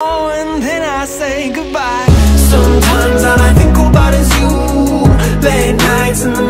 And then I say goodbye. Sometimes all I think about is you. Late nights in the